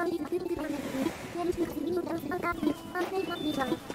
Thank you.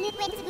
Let me wait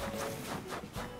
ハハハハ